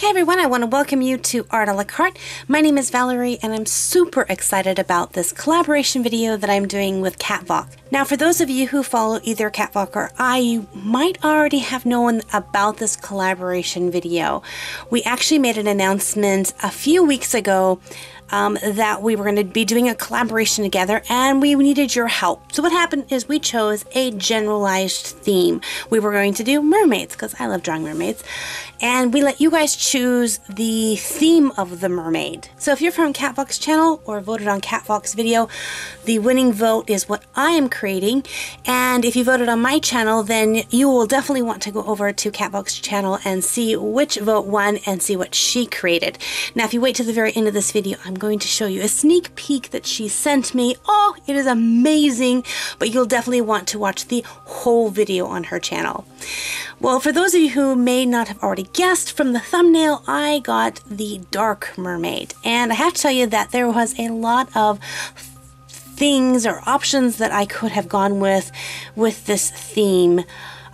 Hey everyone, I want to welcome you to Art a la carte. My name is Valerie and I'm super excited about this collaboration video that I'm doing with Kattvalk. Now for those of you who follow either Kattvalk or I, you might already have known about this collaboration video. We actually made an announcement a few weeks ago um, that we were going to be doing a collaboration together and we needed your help. So what happened is we chose a generalized theme. We were going to do mermaids because I love drawing mermaids and we let you guys choose the theme of the mermaid. So if you're from Kattvalk's channel or voted on Kattvalk's video, the winning vote is what I am creating. And if you voted on my channel, then you will definitely want to go over to Kattvalk's channel and see which vote won and see what she created. Now, if you wait to the very end of this video, I'm going to show you a sneak peek that she sent me. Oh, it is amazing, but you'll definitely want to watch the whole video on her channel. Well, for those of you who may not have already guessed from the thumbnail, I got the Dark Mermaid. And I have to tell you that there was a lot of things or options that I could have gone with with this theme.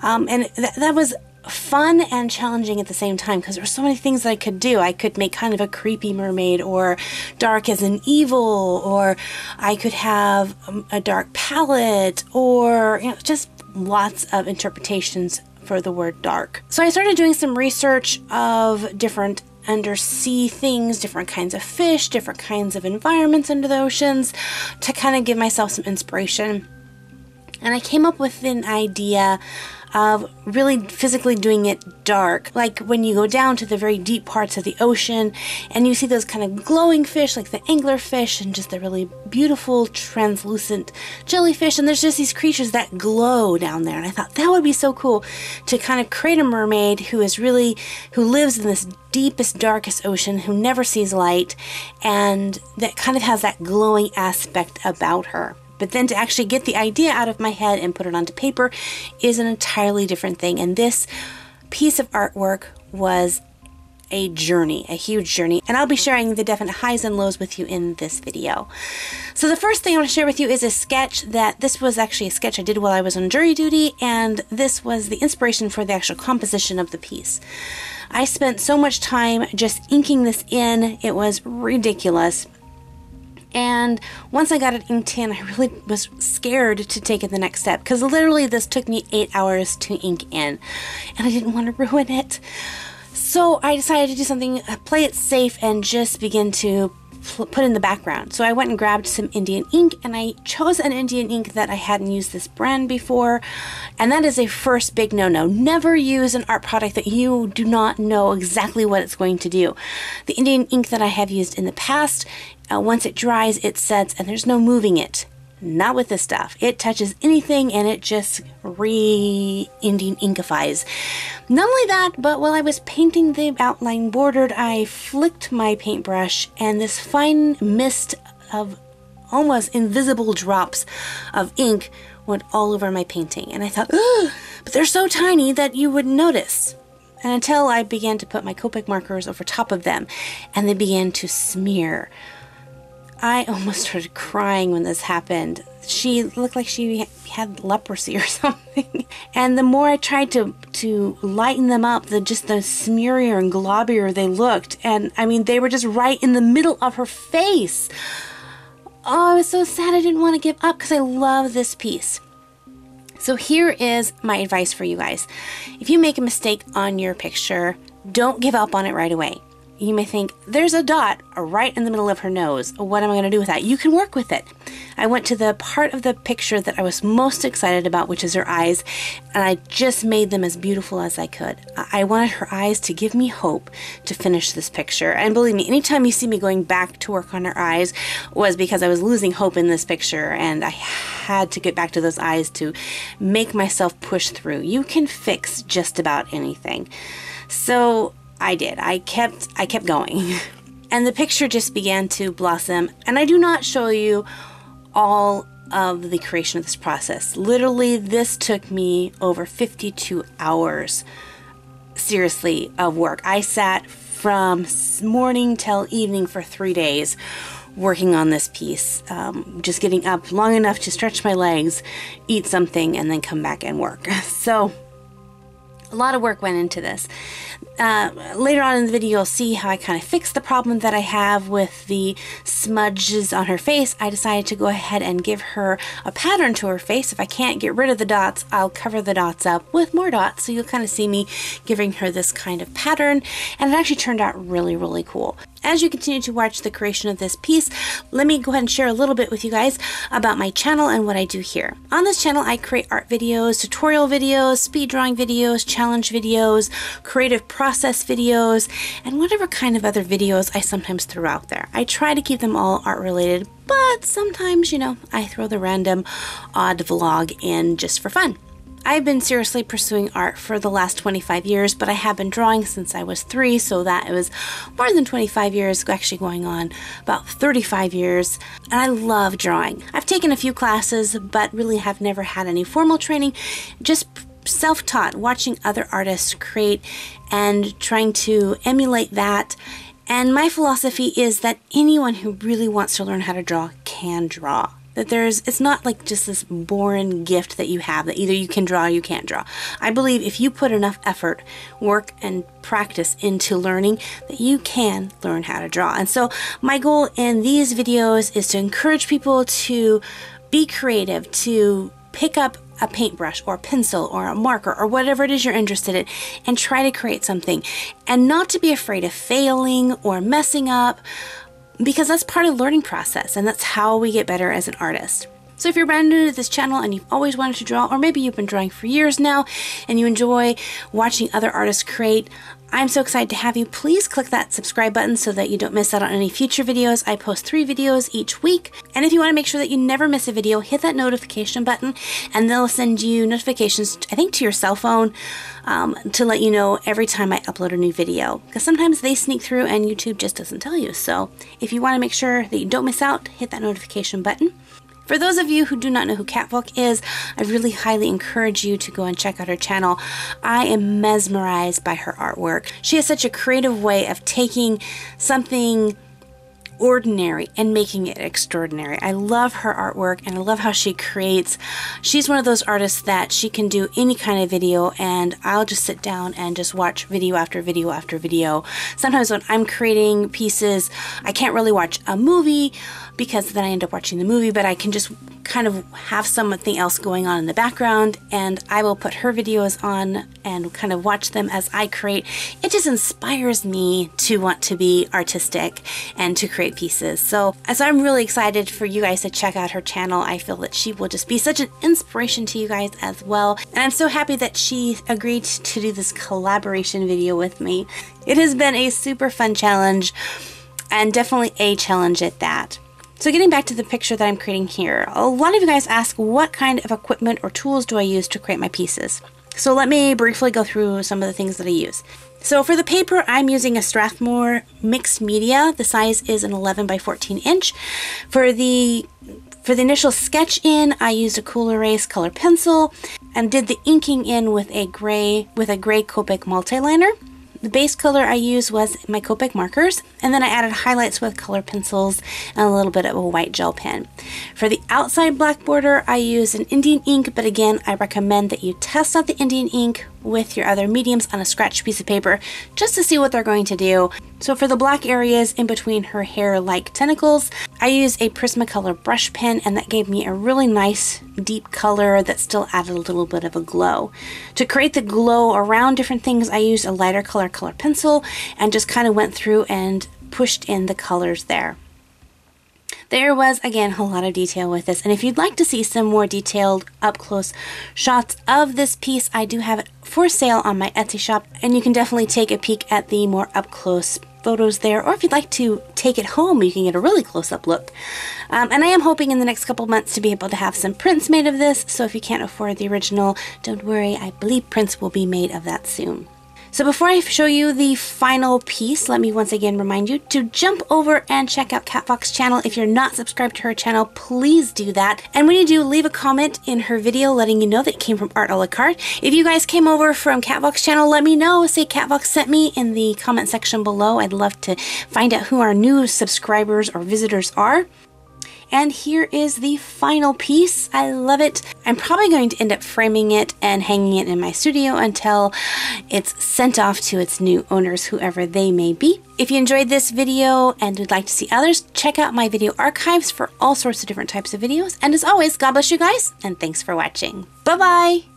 Um, and th that was fun and challenging at the same time because there were so many things that I could do. I could make kind of a creepy mermaid or dark as an evil, or I could have um, a dark palette, or you know, just lots of interpretations for the word dark. So I started doing some research of different undersea things, different kinds of fish, different kinds of environments under the oceans to kind of give myself some inspiration. And I came up with an idea of really physically doing it dark. Like when you go down to the very deep parts of the ocean and you see those kind of glowing fish like the anglerfish and just the really beautiful translucent jellyfish and there's just these creatures that glow down there and I thought that would be so cool to kind of create a mermaid who is really who lives in this deepest darkest ocean who never sees light and that kind of has that glowing aspect about her. But then to actually get the idea out of my head and put it onto paper is an entirely different thing. And this piece of artwork was a journey, a huge journey, and I'll be sharing the definite highs and lows with you in this video. So the first thing I want to share with you is a sketch that this was actually a sketch I did while I was on jury duty, and this was the inspiration for the actual composition of the piece. I spent so much time just inking this in, it was ridiculous. And once I got it inked in, I really was scared to take it the next step because literally this took me eight hours to ink in and I didn't want to ruin it. So I decided to do something, uh, play it safe and just begin to put in the background. So I went and grabbed some Indian ink and I chose an Indian ink that I hadn't used this brand before. And that is a first big no-no. Never use an art product that you do not know exactly what it's going to do. The Indian ink that I have used in the past, uh, once it dries, it sets and there's no moving it. Not with this stuff. It touches anything and it just re Indian inkifies. Not only that, but while I was painting the outline bordered, I flicked my paintbrush and this fine mist of almost invisible drops of ink went all over my painting. And I thought, but they're so tiny that you wouldn't notice. And until I began to put my Copic markers over top of them and they began to smear. I almost started crying when this happened. She looked like she had leprosy or something. And the more I tried to to lighten them up, the just the smearier and globbier they looked. And I mean, they were just right in the middle of her face. Oh, I was so sad I didn't want to give up because I love this piece. So here is my advice for you guys. If you make a mistake on your picture, don't give up on it right away. You may think, there's a dot right in the middle of her nose. What am I going to do with that? You can work with it. I went to the part of the picture that I was most excited about, which is her eyes, and I just made them as beautiful as I could. I wanted her eyes to give me hope to finish this picture. And believe me, anytime you see me going back to work on her eyes was because I was losing hope in this picture, and I had to get back to those eyes to make myself push through. You can fix just about anything. So I did. I kept I kept going. and the picture just began to blossom. And I do not show you all of the creation of this process. Literally, this took me over 52 hours, seriously, of work. I sat from morning till evening for three days working on this piece, um, just getting up long enough to stretch my legs, eat something, and then come back and work. So A lot of work went into this. Uh, later on in the video, you'll see how I kind of fixed the problem that I have with the smudges on her face. I decided to go ahead and give her a pattern to her face. If I can't get rid of the dots, I'll cover the dots up with more dots. So you'll kind of see me giving her this kind of pattern. And it actually turned out really, really cool. As you continue to watch the creation of this piece, let me go ahead and share a little bit with you guys about my channel and what I do here. On this channel, I create art videos, tutorial videos, speed drawing videos, challenge videos, creative process videos, and whatever kind of other videos I sometimes throw out there. I try to keep them all art related, but sometimes, you know, I throw the random odd vlog in just for fun. I've been seriously pursuing art for the last 25 years, but I have been drawing since I was three, so that it was more than 25 years, actually going on about 35 years. And I love drawing. I've taken a few classes, but really have never had any formal training, just self taught, watching other artists create and trying to emulate that. And my philosophy is that anyone who really wants to learn how to draw can draw that there's it's not like just this born gift that you have that either you can draw or you can't draw. I believe if you put enough effort, work and practice into learning that you can learn how to draw. And so my goal in these videos is to encourage people to be creative, to pick up a paintbrush or a pencil or a marker or whatever it is you're interested in and try to create something and not to be afraid of failing or messing up because that's part of the learning process and that's how we get better as an artist. So if you're brand new to this channel and you've always wanted to draw, or maybe you've been drawing for years now and you enjoy watching other artists create, I'm so excited to have you. Please click that subscribe button so that you don't miss out on any future videos. I post three videos each week. And if you want to make sure that you never miss a video, hit that notification button and they'll send you notifications, I think, to your cell phone um, to let you know every time I upload a new video. Because sometimes they sneak through and YouTube just doesn't tell you. So if you want to make sure that you don't miss out, hit that notification button. For those of you who do not know who Kattvalk is, I really highly encourage you to go and check out her channel. I am mesmerized by her artwork. She has such a creative way of taking something ordinary and making it extraordinary. I love her artwork and I love how she creates. She's one of those artists that she can do any kind of video and I'll just sit down and just watch video after video after video. Sometimes when I'm creating pieces, I can't really watch a movie because then I end up watching the movie, but I can just kind of have something else going on in the background and I will put her videos on and kind of watch them as I create. It just inspires me to want to be artistic and to create pieces. So as I'm really excited for you guys to check out her channel, I feel that she will just be such an inspiration to you guys as well. And I'm so happy that she agreed to do this collaboration video with me. It has been a super fun challenge and definitely a challenge at that. So getting back to the picture that I'm creating here, a lot of you guys ask what kind of equipment or tools do I use to create my pieces. So let me briefly go through some of the things that I use. So for the paper, I'm using a Strathmore mixed media. The size is an 11 by 14 inch. For the for the initial sketch in, I used a Col-Erase color pencil and did the inking in with a gray with a gray Copic multiliner. The base color I used was my Copic markers, and then I added highlights with color pencils and a little bit of a white gel pen. For the outside black border, I used an Indian ink, but again, I recommend that you test out the Indian ink with your other mediums on a scratch piece of paper just to see what they're going to do. So for the black areas in between her hair-like tentacles, I used a Prismacolor brush pen and that gave me a really nice deep color that still added a little bit of a glow. To create the glow around different things, I used a lighter color color pencil and just kind of went through and pushed in the colors there. There was, again, a lot of detail with this. And if you'd like to see some more detailed up-close shots of this piece, I do have it for sale on my Etsy shop. And you can definitely take a peek at the more up-close photos there. Or if you'd like to take it home, you can get a really close-up look. Um, and I am hoping in the next couple months to be able to have some prints made of this. So if you can't afford the original, don't worry. I believe prints will be made of that soon. So before I show you the final piece, let me once again remind you to jump over and check out Valk's channel. If you're not subscribed to her channel, please do that. And when you do, leave a comment in her video letting you know that it came from Art a la carte. If you guys came over from Valk's channel, let me know. Say Valk sent me in the comment section below. I'd love to find out who our new subscribers or visitors are. And here is the final piece. I love it. I'm probably going to end up framing it and hanging it in my studio until it's sent off to its new owners, whoever they may be. If you enjoyed this video and would like to see others, check out my video archives for all sorts of different types of videos. And as always, God bless you guys, and thanks for watching. Bye bye!